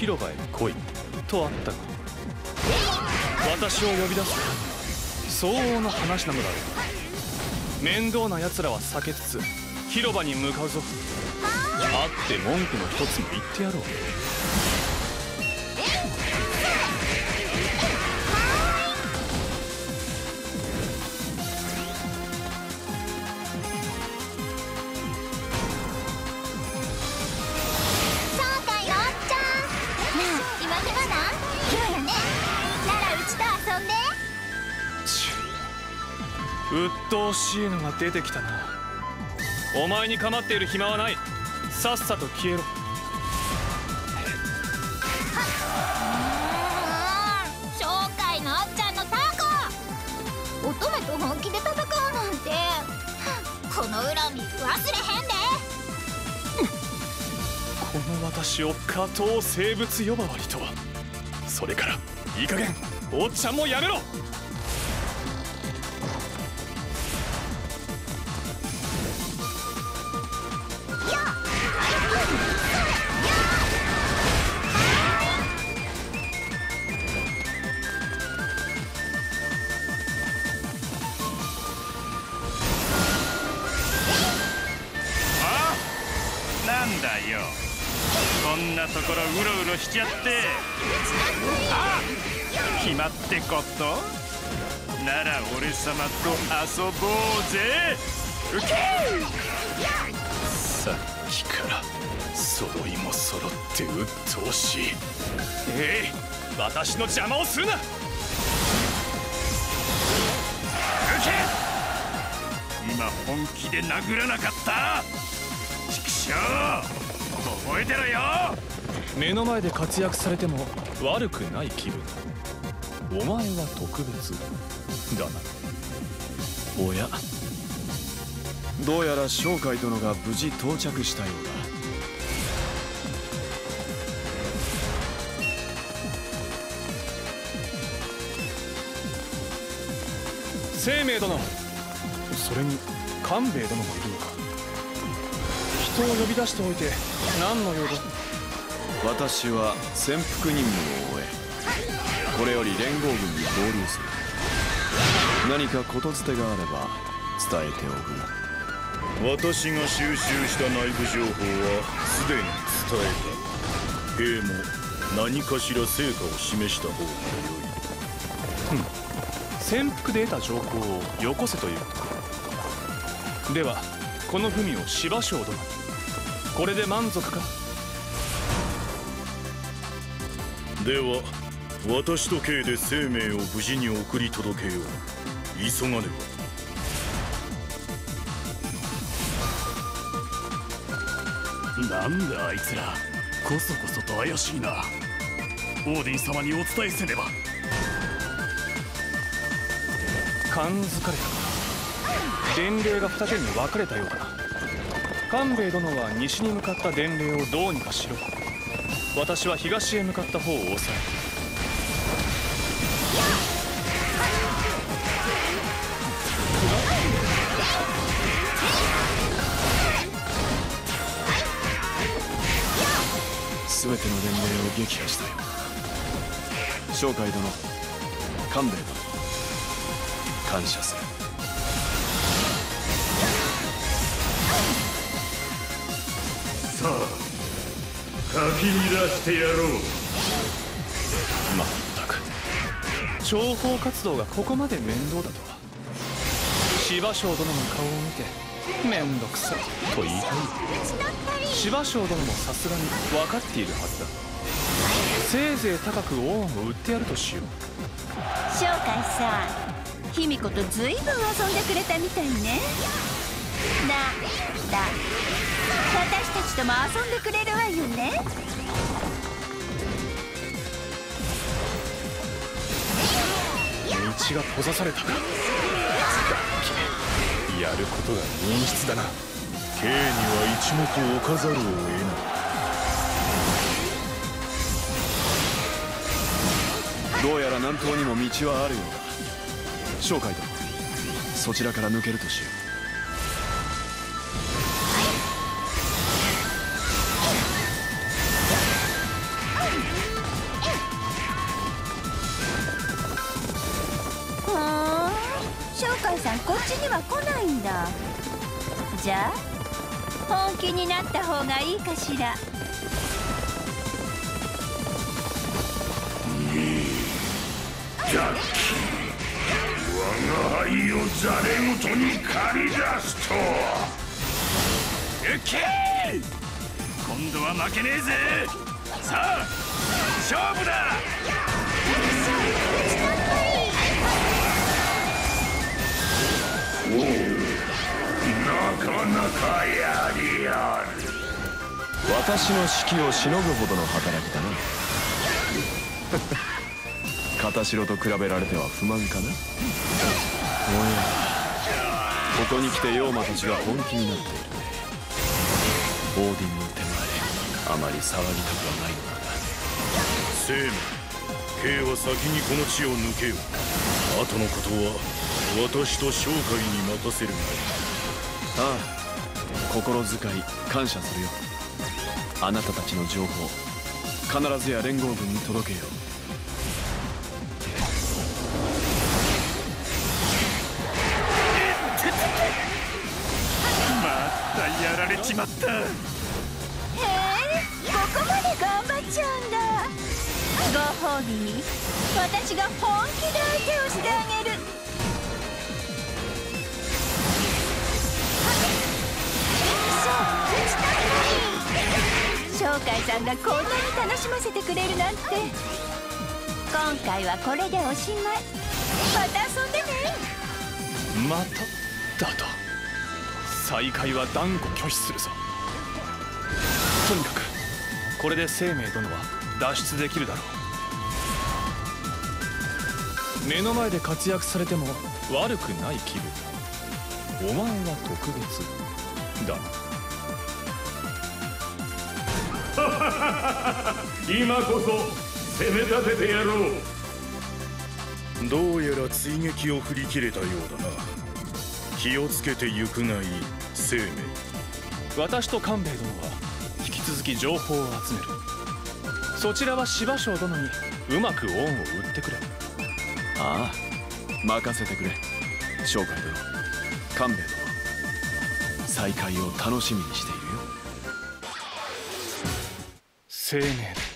広場へ来いとあったが私を呼び出す相応の話なのだろう面倒な奴らは避けつつ広場に向かうぞ会って文句の一つも言ってやろう。鬱陶しいのが出てきたな。お前に構っている暇はない。さっさと消えろ。紹介のおっちゃんのタコ。乙女と本気で戦うなんて。この恨み忘れへんで。この私を下等生物呼ばわりと。はそれからいい加減おっちゃんもやめろこんなところうろうろしちゃって。あ暇ってこと？なら俺様と遊ぼうぜ。ウケさっきから揃いも揃って鬱陶しい。えい私の邪魔をするな。ウケ今本気で殴らなかった。畜生覚えてろよ。目の前で活躍されても悪くない気分。お前は特別だな。おや。どうやら商海殿が無事到着したようだ。生命殿。それに官兵衛殿もいるのか人を呼び出しておいて何の用だ？私は潜伏任務を終えこれより連合軍に合流する。何かことづてがあれば伝えておく私が収集した内部情報はすでに伝えた。兵も何かしら成果を示した方が良い。潜伏で得た情報をよこせということか。ではこの文を芝生殿これで満足か？では私と慶で生命を無事に送り届けよう。急がねなんだあいつら。こそこそと怪しいな。オーディン様にお伝えせねば。感づかれた。か伝令が二手に分かれたようだな官兵衛殿は西に向かった伝令をどうにかしろ。私は東へ向かった方を抑え全ての連盟を撃破したよ。商海殿官兵衛殿感謝する。さあかき乱してやろうまったく諜報活動がここまで面倒だとは芝生殿の顔を見て面倒くさいと言いたい。芝生殿もさすがに分かっているはずだ。せいぜい高く恩を売ってやるとしよう。翔海さ卑弥呼とずいぶん遊んでくれたみたいね。なだ。とも遊んでくれるわよね。道が閉ざされたか。やることが陰湿だな。慶には一目置かざるを得ないどうやら南東にも道はあるようだ。商海殿そちらから抜けるとしよう。さんこっちには来ないんだ。じゃあ本気になった方がいいかしら。ジャッキー我が輩をざれごとに駆り出すと行け今度は負けねえぜさあ勝負だなかなかやりやる。私の士気をしのぐほどの働きだな。片城と比べられては不満かな。おやここに来て妖魔たちが本気になっている。オーディンの手前あまり騒ぎたくはないのだが生命 K は先にこの地を抜けよ。後のことは私と商会に任せるああ心遣い感謝するよ。あなたたちの情報必ずや連合軍に届けよう。またやられちまった。へえここまで頑張っちゃうんだ。ご褒美に私が本気で相手をしてあげる海さんがこんなに楽しませてくれるなんて。今回はこれでおしまい。また遊んでね。まただと？再会は断固拒否するぞ。とにかくこれで生命殿は脱出できるだろう。目の前で活躍されても悪くない気分。お前は特別だ。な 今こそ攻め立ててやろう。どうやら追撃を振り切れたようだな。気をつけてゆくがいい。生命。私と官兵衛殿は引き続き情報を集める。そちらは芝生殿にうまく恩を売ってくれ。ああ任せてくれ。商海殿。官兵衛殿。再会を楽しみにしているよ生命殿